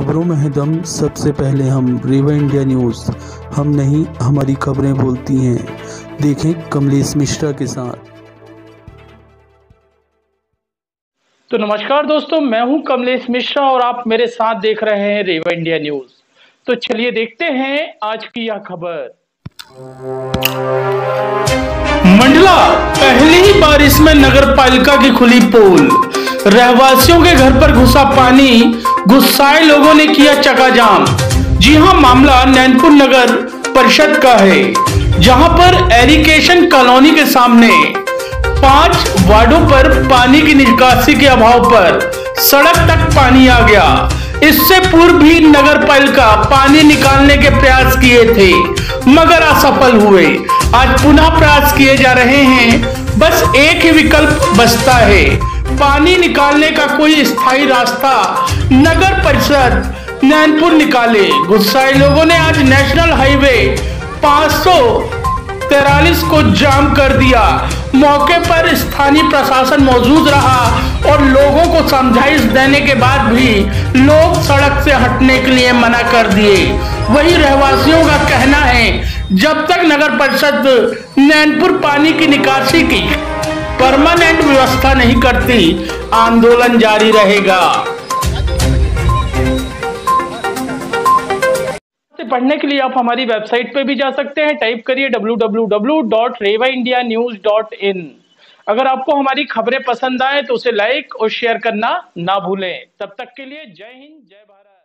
खबरों में है दम। सबसे पहले हम रेवा इंडिया न्यूज़ हम नहीं, हमारी खबरें बोलती हैं। देखें कमलेश मिश्रा के साथ। तो नमस्कार दोस्तों, मैं हूँ कमलेश मिश्रा और आप मेरे साथ देख रहे हैं रेवा इंडिया न्यूज़ तो चलिए देखते हैं आज की यह खबर। मंडला, पहली ही बारिश में नगर पालिका की खुली पोल। रहवासियों के घर पर घुसा पानी, गुस्साए लोगों ने किया चकाजाम। जी हाँ, मामला नैनपुर नगर परिषद का है, जहाँ पर एरिकेशन कॉलोनी के सामने पाँच वार्डों पर पानी की निकासी के अभाव पर सड़क तक पानी आ गया। इससे पूर्व भी नगर पालिका पानी निकालने के प्रयास किए थे, मगर असफल हुए। आज पुनः प्रयास किए जा रहे हैं। बस एक ही विकल्प बचता है पानी निकालने का कोई स्थायी रास्ता नगर परिषद नैनपुर निकाले। गुस्साए लोगों ने आज नेशनल हाईवे 543 को जाम कर दिया। मौके पर स्थानीय प्रशासन मौजूद रहा और लोगों को समझाइश देने के बाद भी लोग सड़क से हटने के लिए मना कर दिए। वही रहवासियों का कहना है, जब तक नगर परिषद नैनपुर पानी की निकासी की परमानेंट व्यवस्था नहीं करती, आंदोलन जारी रहेगा। पढ़ने के लिए आप हमारी वेबसाइट पे भी जा सकते हैं, टाइप करिए www.revaindianews.in अगर आपको हमारी खबरें पसंद आए तो उसे लाइक और शेयर करना ना भूलें। तब तक के लिए जय हिंद, जय भारत।